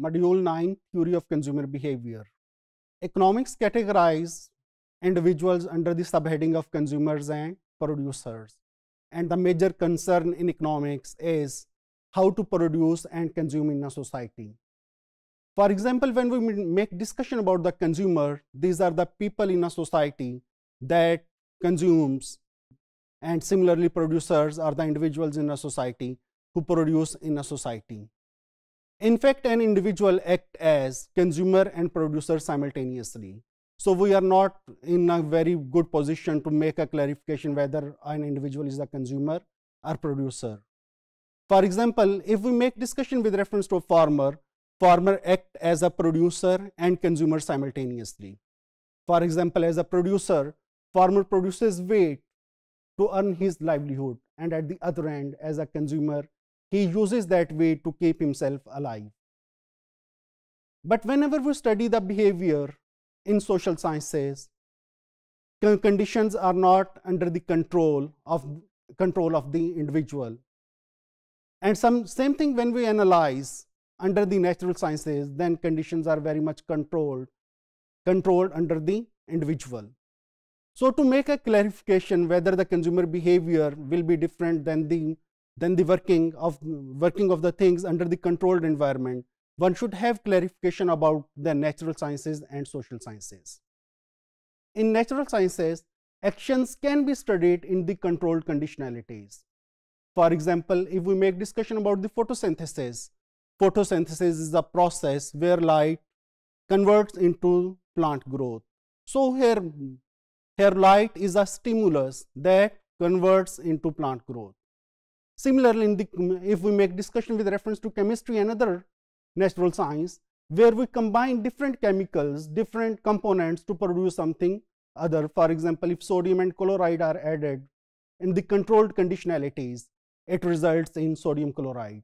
Module 9 Theory of Consumer Behavior. Economics categorize individuals under the subheading of consumers and producers. And the major concern in economics is how to produce and consume in a society. For example, when we make discussion about the consumer, these are the people in a society that consumes and similarly producers are the individuals in a society who produce in a society. In fact, an individual act as consumer and producer simultaneously. So we are not in a very good position to make a clarification whether an individual is a consumer or producer. For example, if we make discussion with reference to a farmer, farmer act as a producer and consumer simultaneously. For example, as a producer, farmer produces wheat to earn his livelihood and at the other end as a consumer, he uses that way to keep himself alive. But whenever we study the behavior in social sciences, conditions are not under the control of control of the individual. And some same thing when we analyze under the natural sciences, then conditions are very much controlled, controlled under the individual. So to make a clarification whether the consumer behavior will be different than the than the working of working of the things under the controlled environment, one should have clarification about the natural sciences and social sciences. In natural sciences, actions can be studied in the controlled conditionalities. For example, if we make discussion about the photosynthesis, photosynthesis is a process where light converts into plant growth. So here, here light is a stimulus that converts into plant growth. Similarly, the, if we make discussion with reference to chemistry and other natural science, where we combine different chemicals, different components to produce something other. For example, if sodium and chloride are added in the controlled conditionalities, it results in sodium chloride.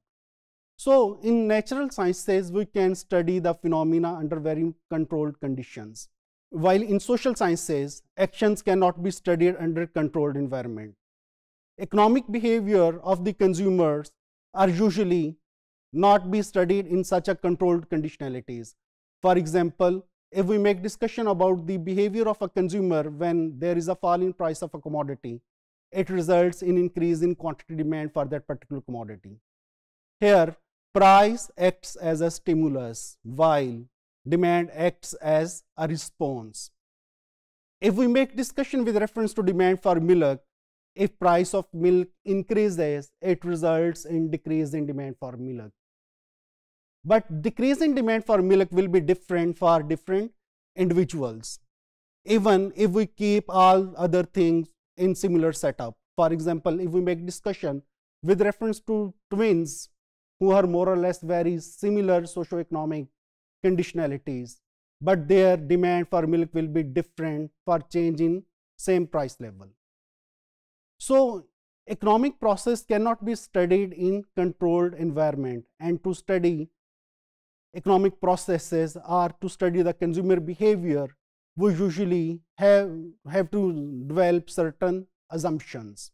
So, in natural sciences, we can study the phenomena under very controlled conditions. While in social sciences, actions cannot be studied under controlled environment. Economic behavior of the consumers are usually not be studied in such a controlled conditionalities. For example, if we make discussion about the behavior of a consumer when there is a fall in price of a commodity, it results in increase in quantity demand for that particular commodity. Here, Price acts as a stimulus while demand acts as a response. If we make discussion with reference to demand for milk, if price of milk increases, it results in decrease in demand for milk. But decrease in demand for milk will be different for different individuals. Even if we keep all other things in similar setup. For example, if we make discussion with reference to twins, who are more or less very similar socioeconomic conditionalities, but their demand for milk will be different for change in same price level. So, economic process cannot be studied in controlled environment and to study economic processes or to study the consumer behavior, we usually have, have to develop certain assumptions.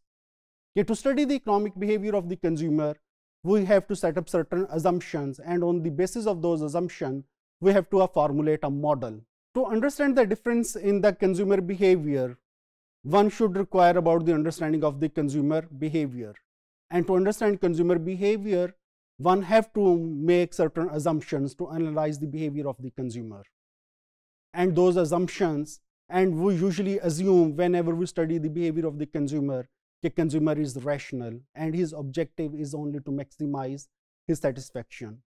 To study the economic behavior of the consumer, we have to set up certain assumptions and on the basis of those assumptions, we have to formulate a model. To understand the difference in the consumer behavior, one should require about the understanding of the consumer behavior. And to understand consumer behavior, one have to make certain assumptions to analyze the behavior of the consumer. And those assumptions, and we usually assume whenever we study the behavior of the consumer, the consumer is rational and his objective is only to maximize his satisfaction.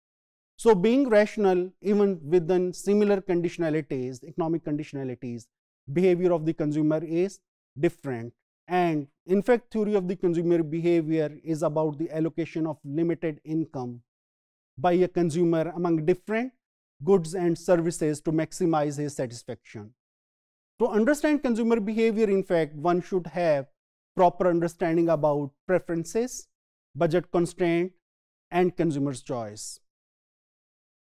So being rational even within similar conditionalities, economic conditionalities, behavior of the consumer is different. And in fact, theory of the consumer behavior is about the allocation of limited income by a consumer among different goods and services to maximize his satisfaction. To understand consumer behavior, in fact, one should have proper understanding about preferences, budget constraint, and consumer's choice.